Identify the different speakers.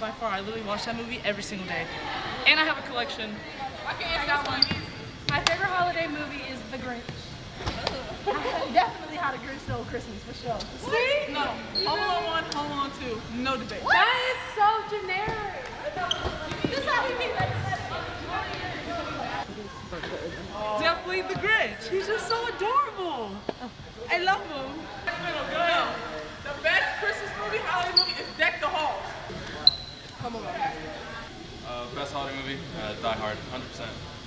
Speaker 1: by far. I literally watch that movie every single day. And I have a collection.
Speaker 2: I got one. My favorite holiday movie is The Grinch. Definitely How the Grinch Stole Christmas for sure.
Speaker 1: See? No. Home Alone 1, Home Alone 2. No debate.
Speaker 2: That is so generic. This how he be
Speaker 1: Definitely the Grinch. He's just so adorable. I love him.
Speaker 3: The best Christmas movie, holiday movie is Deck the Halls.
Speaker 2: Come.
Speaker 4: Uh, best holiday movie? Uh, Die Hard, 100%.